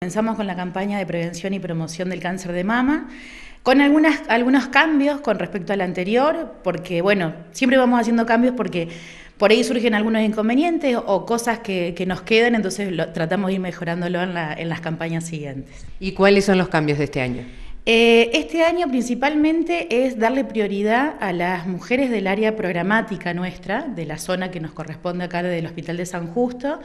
Comenzamos con la campaña de prevención y promoción del cáncer de mama, con algunas, algunos cambios con respecto al anterior, porque bueno, siempre vamos haciendo cambios porque por ahí surgen algunos inconvenientes o cosas que, nos quedan, entonces tratamos de ir mejorándolo en, las campañas siguientes. ¿Y cuáles son los cambios de este año? Eh, este año principalmente es darle prioridad a las mujeres del área programática nuestra, de la zona que nos corresponde acá del Hospital de San Justo,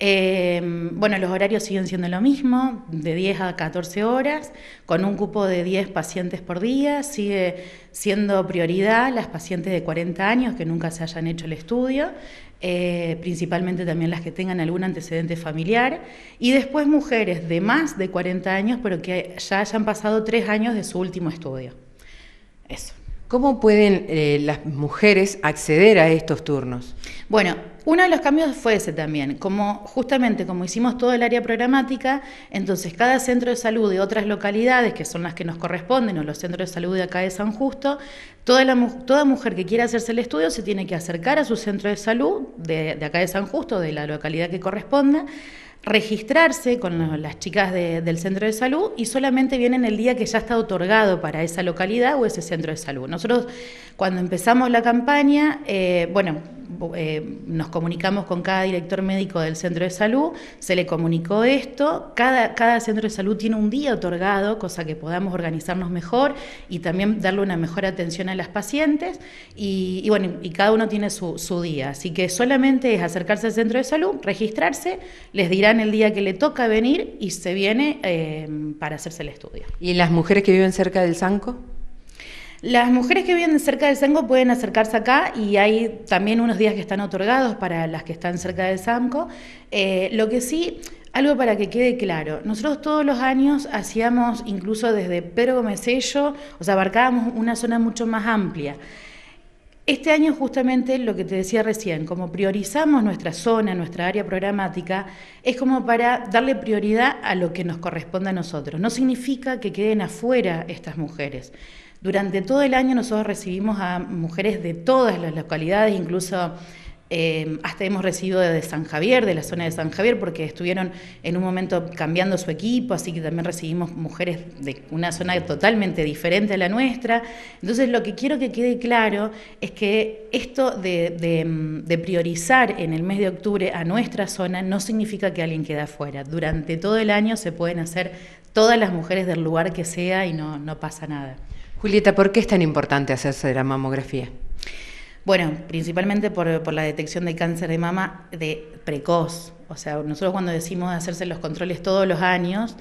eh, bueno, los horarios siguen siendo lo mismo, de 10 a 14 horas, con un cupo de 10 pacientes por día. Sigue siendo prioridad las pacientes de 40 años que nunca se hayan hecho el estudio, eh, principalmente también las que tengan algún antecedente familiar, y después mujeres de más de 40 años, pero que ya hayan pasado 3 años de su último estudio. Eso. ¿Cómo pueden eh, las mujeres acceder a estos turnos? Bueno, uno de los cambios fue ese también, como justamente como hicimos todo el área programática, entonces cada centro de salud de otras localidades, que son las que nos corresponden, o los centros de salud de acá de San Justo, toda, mujer que quiera hacerse el estudio se tiene que acercar a su centro de salud de, de acá de San Justo, de la localidad que corresponda, registrarse con las chicas del centro de salud y solamente vienen el día que ya está otorgado para esa localidad o ese centro de salud. Nosotros cuando empezamos la campaña, eh, bueno, eh, nos comunicamos con cada director médico del centro de salud, se le comunicó esto, cada, cada centro de salud tiene un día otorgado, cosa que podamos organizarnos mejor y también darle una mejor atención a las pacientes y, bueno, y cada uno tiene su, su día, así que solamente es acercarse al centro de salud, registrarse, les dirán el día que le toca venir y se viene eh, para hacerse el estudio. ¿Y las mujeres que viven cerca del Sanco? Las mujeres que viven cerca del Sanco pueden acercarse acá y hay también unos días que están otorgados para las que están cerca del Sanco. Eh, lo que sí, algo para que quede claro, nosotros todos los años hacíamos incluso desde Pedro Gómez o sea, abarcábamos una zona mucho más amplia. Este año justamente lo que te decía recién, como priorizamos nuestra zona, nuestra área programática, es como para darle prioridad a lo que nos corresponde a nosotros. No significa que queden afuera estas mujeres. Durante todo el año nosotros recibimos a mujeres de todas las localidades, incluso eh, hasta hemos recibido de San Javier, de la zona de San Javier, porque estuvieron en un momento cambiando su equipo, así que también recibimos mujeres de una zona totalmente diferente a la nuestra. Entonces lo que quiero que quede claro es que esto de, priorizar en el mes de octubre a nuestra zona no significa que alguien quede afuera. Durante todo el año se pueden hacer todas las mujeres del lugar que sea y no pasa nada. Julieta, ¿por qué es tan importante hacerse la mamografía? Bueno, principalmente por, la detección de cáncer de mama de precoz. O sea, nosotros cuando decimos hacerse los controles todos los años,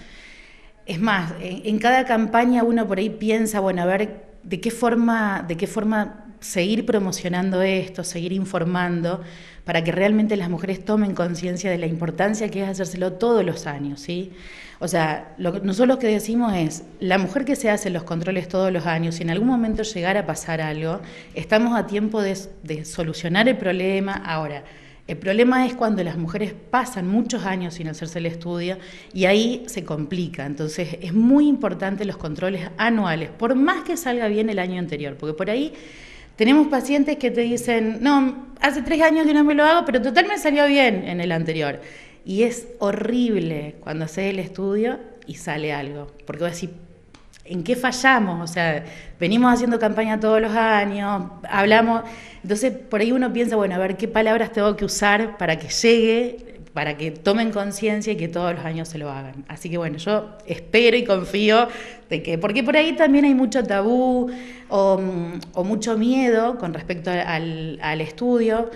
es más, en, cada campaña uno por ahí piensa, bueno, a ver de qué forma, de qué forma seguir promocionando esto, seguir informando, para que realmente las mujeres tomen conciencia de la importancia que es hacérselo todos los años, ¿sí? O sea, lo nosotros lo que decimos es, la mujer que se hace los controles todos los años, si en algún momento llegara a pasar algo, estamos a tiempo de, de solucionar el problema. Ahora, el problema es cuando las mujeres pasan muchos años sin hacerse el estudio y ahí se complica. Entonces es muy importante los controles anuales, por más que salga bien el año anterior, porque por ahí tenemos pacientes que te dicen, no, hace tres años que no me lo hago, pero total me salió bien en el anterior. Y es horrible cuando haces el estudio y sale algo, porque vos decís, ¿en qué fallamos? O sea, venimos haciendo campaña todos los años, hablamos, entonces por ahí uno piensa, bueno, a ver qué palabras tengo que usar para que llegue para que tomen conciencia y que todos los años se lo hagan. Así que bueno, yo espero y confío de que, porque por ahí también hay mucho tabú o, mucho miedo con respecto al, al estudio,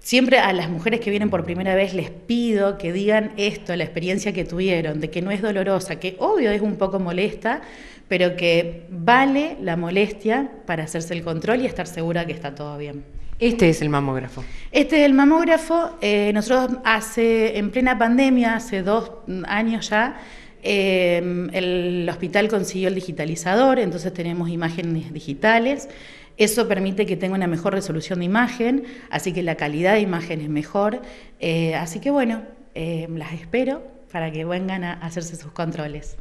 Siempre a las mujeres que vienen por primera vez les pido que digan esto, la experiencia que tuvieron, de que no es dolorosa, que obvio es un poco molesta, pero que vale la molestia para hacerse el control y estar segura que está todo bien. Este es el mamógrafo. Este es el mamógrafo. Eh, nosotros hace, en plena pandemia, hace dos años ya, eh, el hospital consiguió el digitalizador, entonces tenemos imágenes digitales. Eso permite que tenga una mejor resolución de imagen, así que la calidad de imagen es mejor. Eh, así que bueno, las espero para que vengan a hacerse sus controles.